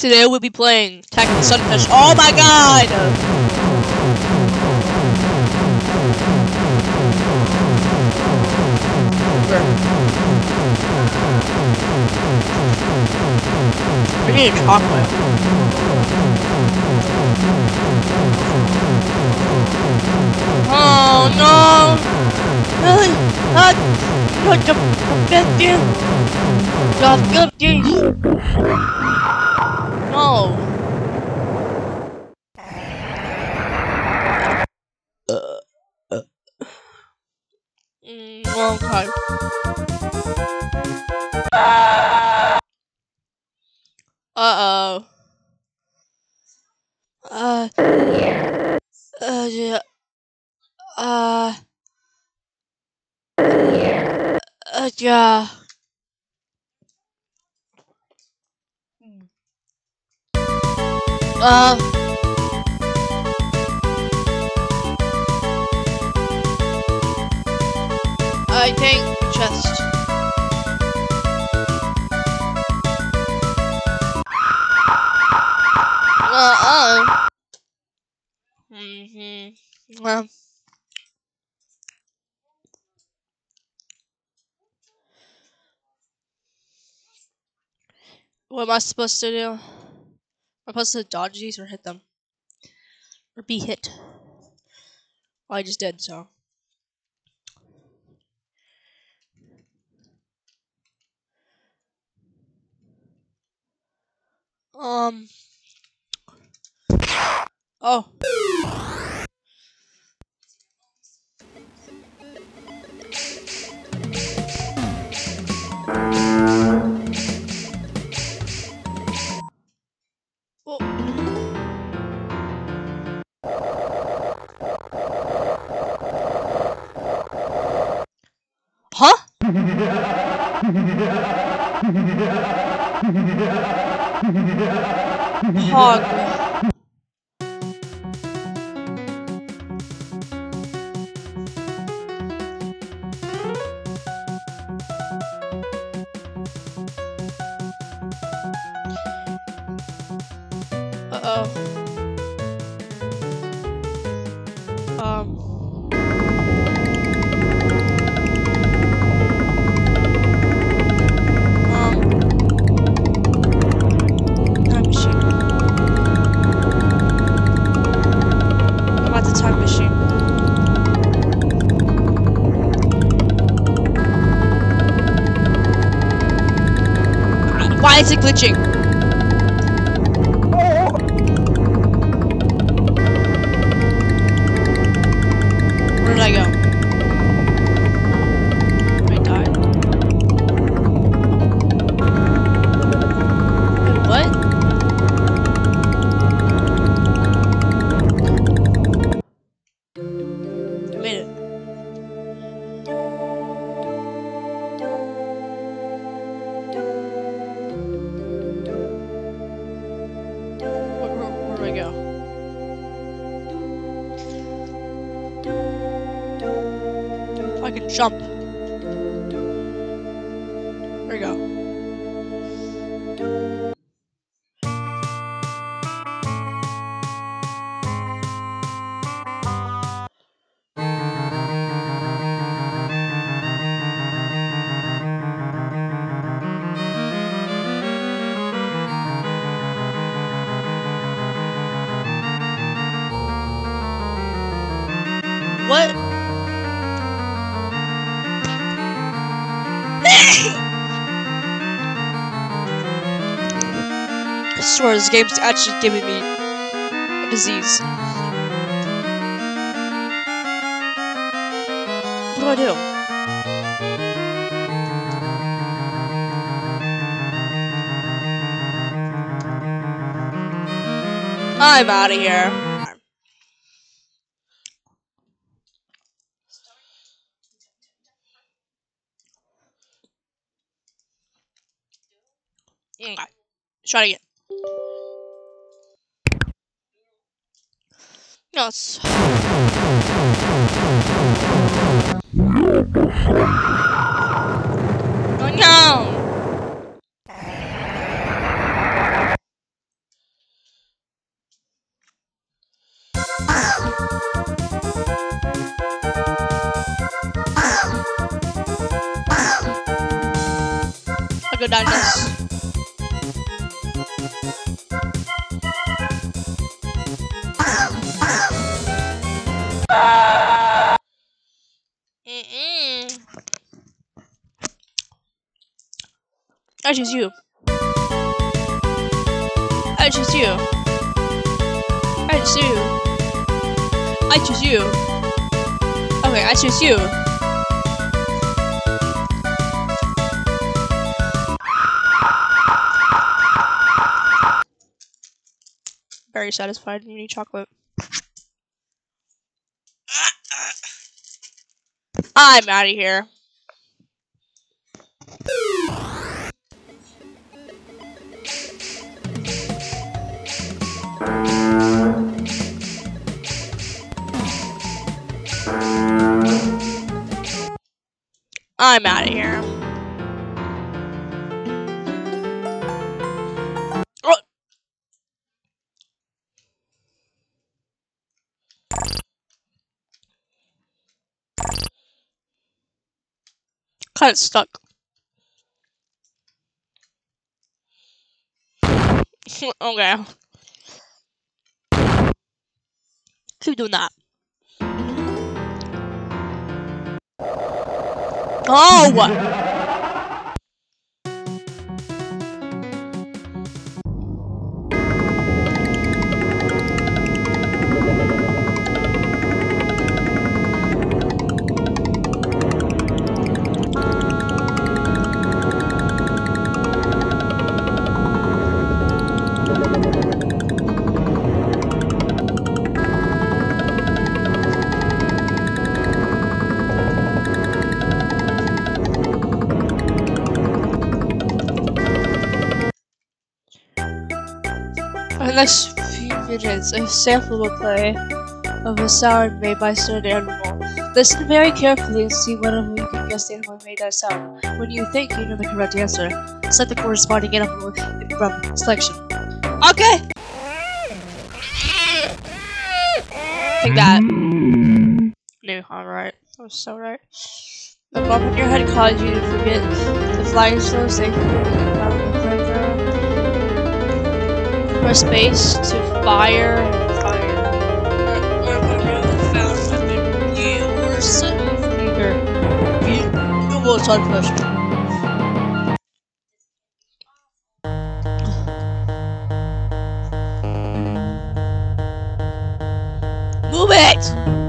Today we'll be playing Tekken Sunfish. Oh my god! We're chocolate. Oh no! Really? Not, not the, the 15th! The 15th! Uh, uh. Mm, time. Uh-oh. Uh, uh, yeah. Uh, uh, yeah. Uh. I think chest. Uh oh. Mm-hmm. Well. What am I supposed to do? Am I supposed to dodge these or hit them? Or be hit? Well, I just did, so. Um. Oh. Hog. Uh-oh. Why is it glitching? We go. Swear this game's actually giving me a disease. What do I do? I'm out of here. Okay. Try it again. Yes. No! I go down this. I choose you. I choose you. I choose you. I choose you. Okay, I choose you. Very satisfied. You need chocolate. I'm out of here. I'm out of here. Oh. Kind of stuck. okay. Keep doing that. Oh! Next few minutes, a sample will play of a sound made by a certain animal. Listen very carefully and see whether you can guess the animal made that sound. When you think you know the correct answer, select the corresponding animal from selection. Okay! Take that. No, alright. That was so right. The bump in your head caused you to forget the flying so safe. Press space to fire. Fire. Found weapon. You will start first. Move it!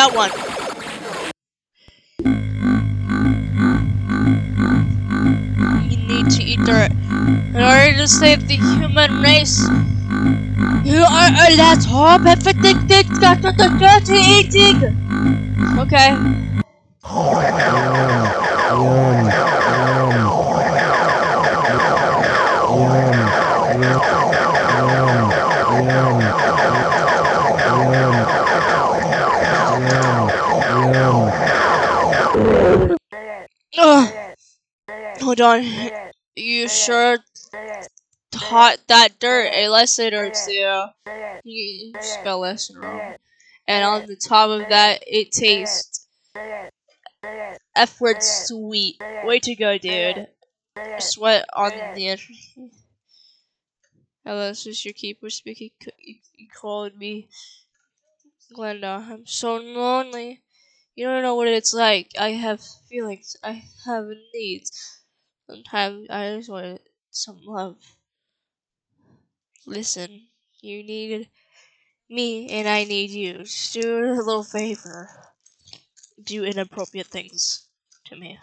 That one. You need to eat dirt in order to save the human race. You are a last little pathetic got the dirty eating. Okay. Ugh. Hold on. You sure taught that dirt a lesson or two. You spell lesson wrong. And on the top of that, it tastes F word sweet. Way to go, dude. Sweat on the Hello, this is your keeper speaking. You, you called me Glenda. I'm so lonely. You don't know what it's like. I have feelings. I have needs. Sometimes I just want some love. Listen, you need me and I need you. Just do a little favor. Do inappropriate things to me.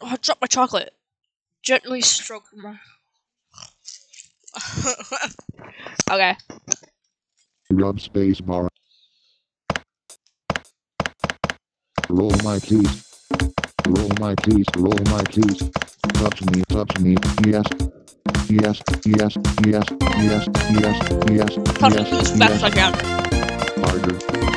Oh, I dropped my chocolate. Gently stroke my. okay. Rub space bar. Roll my keys. Roll my keys. Roll my keys. Touch me. Touch me. Yes. Yes. Yes. Yes. Yes. Yes. Yes. Touch me Yes. as fast as I Yes. Harder.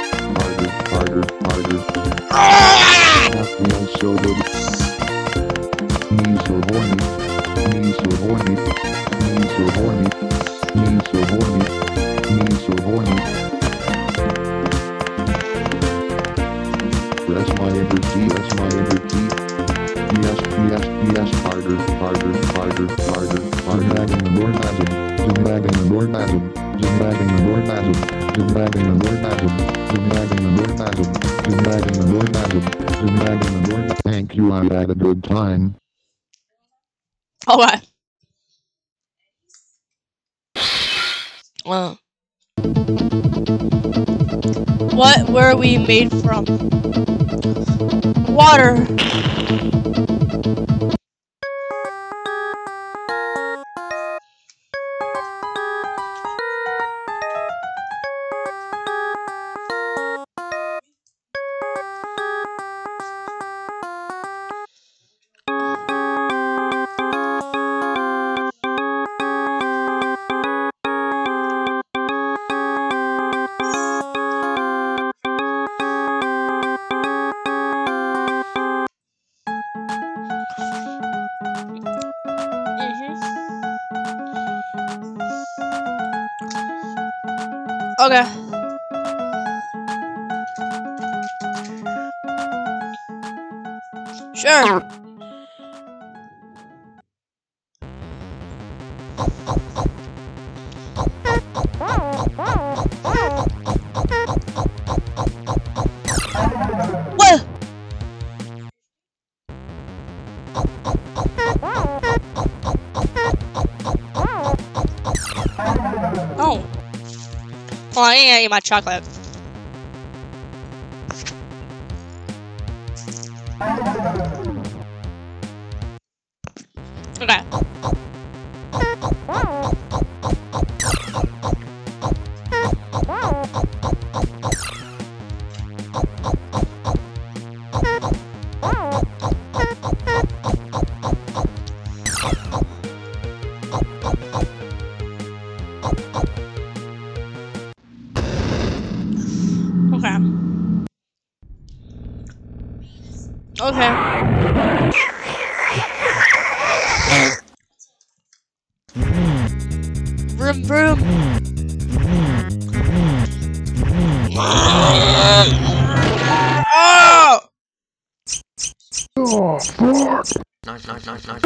Okay. Uh. What were we made from? Water. Okay. Sure. Oh, I ain't eat my chocolate. Okay. Okay. Vroom vroom. Oh! Nice, nice, nice, nice.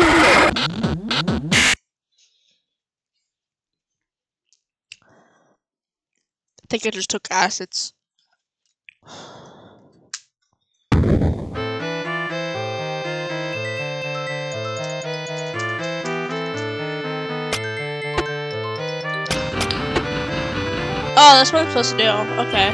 I think I just took acids. Oh, that's what I'm supposed to do. Okay.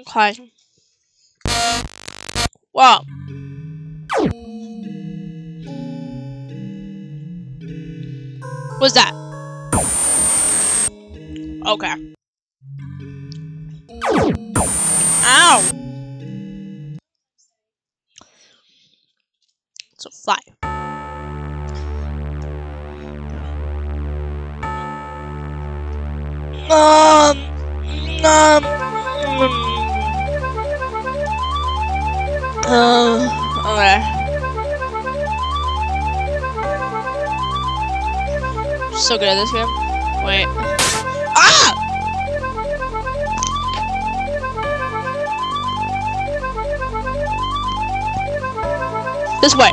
Okay. Wow. What's that? Okay. Ow! So five. Um, um, uh, okay. So good at this game. Wait. Ah! This way.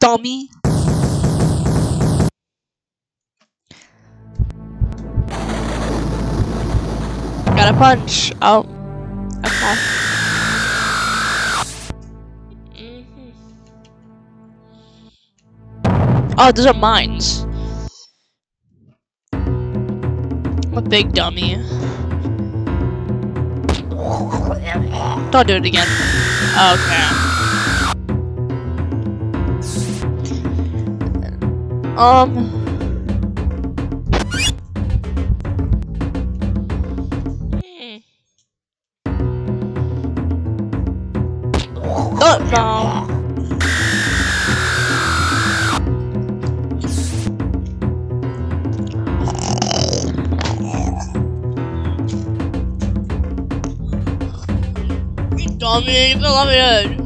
Dummy. got a punch. Oh. Okay. Oh, those are mines. I'm a big dummy. Don't do it again. Okay. Um. Dummy, you. fell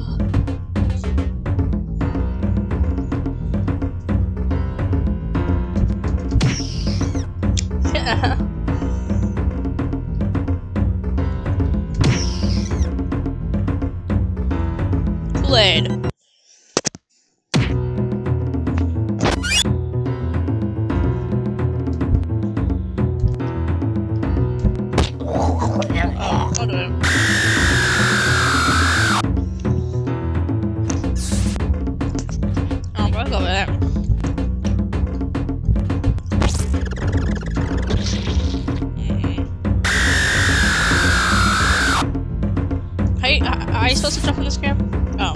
supposed to jump this game? Oh.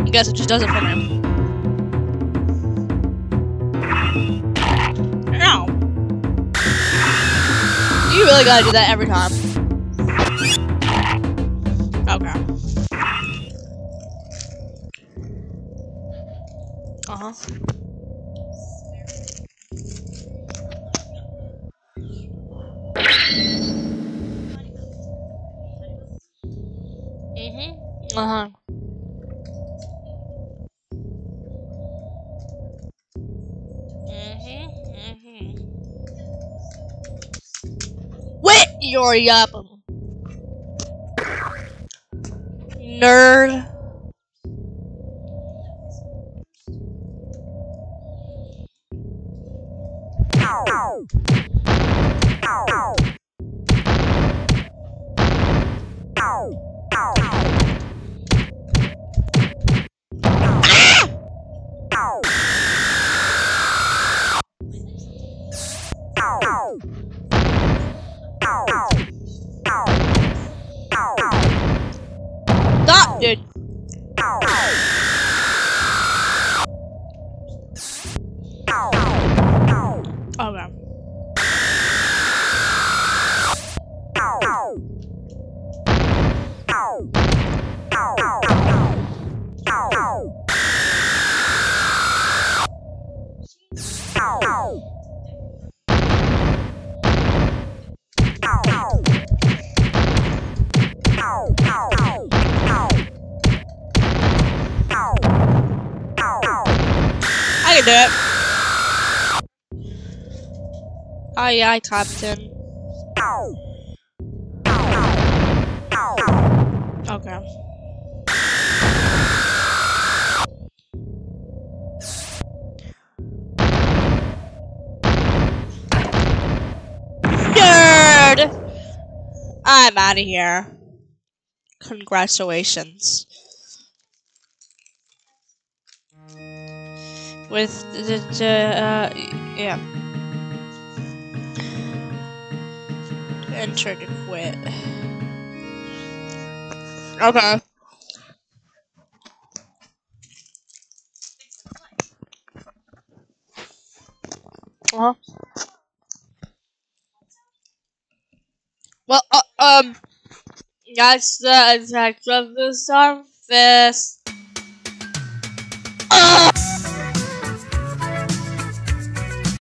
I guess it just does it for me. Ow. You really gotta do that every time. Mhm. Wait, you're up. Nerd. It. Aye, aye, Captain. Okay. Nerd! I'm out of here. Congratulations. With the, the uh, yeah. Enter to quit. Okay. Uh-huh. Well, uh, um, that's the attack of the surface.